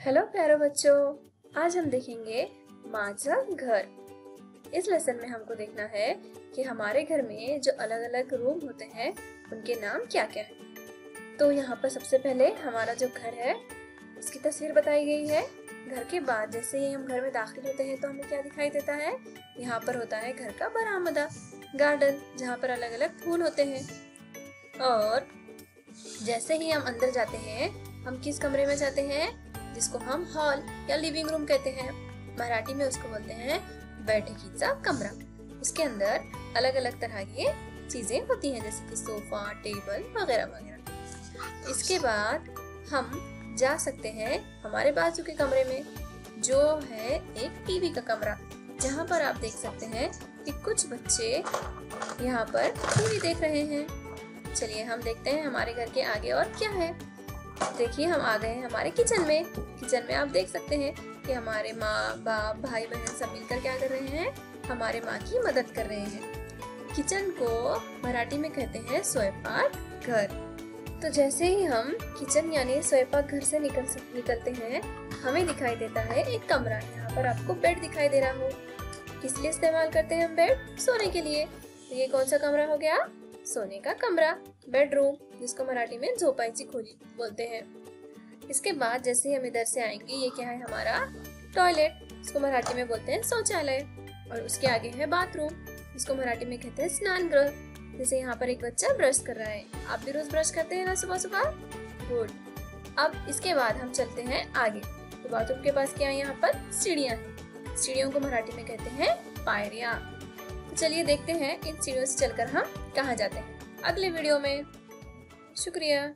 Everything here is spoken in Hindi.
हेलो प्यारो बच्चों। आज हम देखेंगे माझा घर। इस लेसन में हमको देखना है कि हमारे घर में जो अलग अलग रूम होते हैं, उनके नाम क्या क्या है। तो यहाँ पर सबसे पहले हमारा जो घर है, उसकी तस्वीर बताई गई है। घर के बाद जैसे ही हम घर में दाखिल होते हैं तो हमें क्या दिखाई देता है? यहाँ पर होता है घर का बरामदा गार्डन जहाँ पर अलग अलग फूल होते हैं। और जैसे ही हम अंदर जाते हैं, हम किस कमरे में जाते हैं? जिसको हम हॉल या लिविंग रूम कहते हैं। मराठी में उसको बोलते हैं बैठकीचा कमरा। उसके अंदर अलग अलग तरह की चीज़ें होती हैं, जैसे कि सोफा, टेबल वगैरह वगैरह। इसके बाद हम जा सकते हैं हमारे बाजू के कमरे में, जो है एक टीवी का कमरा, जहाँ पर आप देख सकते हैं कि कुछ बच्चे यहाँ पर टीवी देख रहे हैं। चलिए हम देखते हैं हमारे घर के आगे और क्या है। देखिए, हम आ गए हैं हमारे किचन में। किचन में आप देख सकते हैं कि हमारे माँ, बाप, भाई, बहन सब मिलकर क्या कर रहे हैं? हमारे माँ की मदद कर रहे हैं। किचन को मराठी में कहते हैं स्वयंपाक घर। तो जैसे ही हम किचन यानी स्वयंपाक घर से निकल निकलते हैं, हमें दिखाई देता है एक कमरा। यहाँ पर आपको बेड दिखाई दे रहा हो। किस लिए इस्तेमाल करते हैं हम बेड? सोने के लिए। ये कौन सा कमरा हो गया? सोने का कमरा बेडरूम जिसको मराठी में झोपाईची खोली बोलते हैं। इसके बाद जैसे हम इधर से आएँगे, ये क्या है हमारा? टॉयलेट इसको मराठी में बोलते हैं शौचालय। और उसके आगे है बाथरूम इसको मराठी में कहते हैं स्नान गृह। जैसे यहाँ पर एक बच्चा ब्रश कर रहा है। आप भी रोज ब्रश करते हैं ना सुबह सुबह? गुड अब इसके बाद हम चलते हैं आगे। तो बाथरूम के पास क्या है यहाँ पर? सीढ़ियाँ हैं। सीढ़ियों को मराठी में कहते हैं पायरिया। चलिए देखते हैं इन चीज़ों से चलकर हम कहाँ जाते हैं? अगले वीडियो में। शुक्रिया।